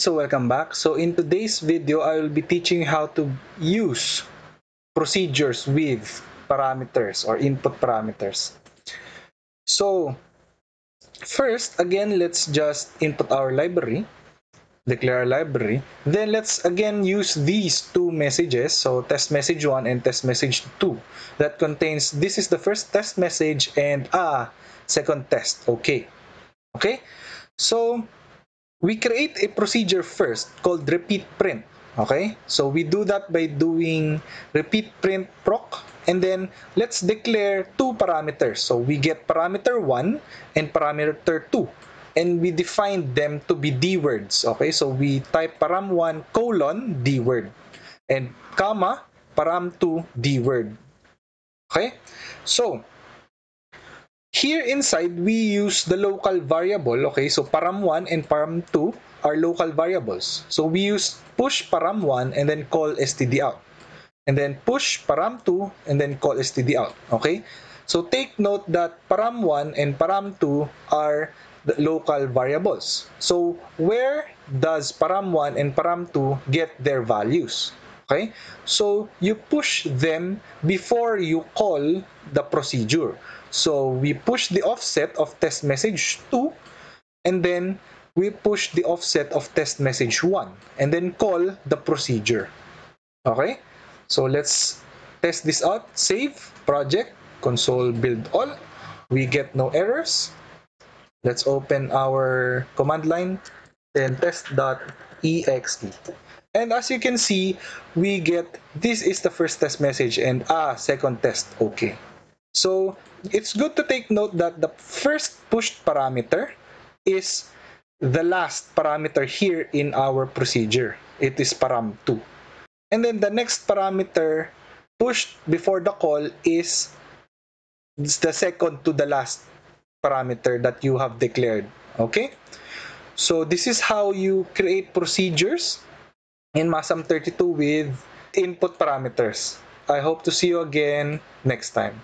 So welcome back. So in today's video, I will be teaching how to use procedures with parameters or input parameters. So first, again, let's just input our library, declare a library. Then let's again use these two messages, so test message 1 and test message 2 that contains this is the first test message and ah, second test. Okay. Okay. So we create a procedure first called repeat print. Okay, so we do that by doing repeat print proc and then let's declare two parameters. So we get parameter 1 and parameter 2 and we define them to be D words. Okay, so we type param1 colon D word and comma param2 D word. Okay, so here inside, we use the local variable, okay? So param1 and param2 are local variables. So we use push param1 and then call stdout. And then push param2 and then call stdout, okay? So take note that param1 and param2 are the local variables. So where does param1 and param2 get their values? Okay? So you push them before you call the procedure. So we push the offset of test message 2 and then we push the offset of test message 1 and then call the procedure. Okay? So let's test this out. Save, project, console build all. We get no errors. Let's open our command line and test.exe. And as you can see, we get this is the first test message and ah, second test, okay. So it's good to take note that the first pushed parameter is the last parameter here in our procedure. It is param2. And then the next parameter pushed before the call is the second to the last parameter that you have declared. Okay? So this is how you create procedures in MASAM32 with input parameters. I hope to see you again next time.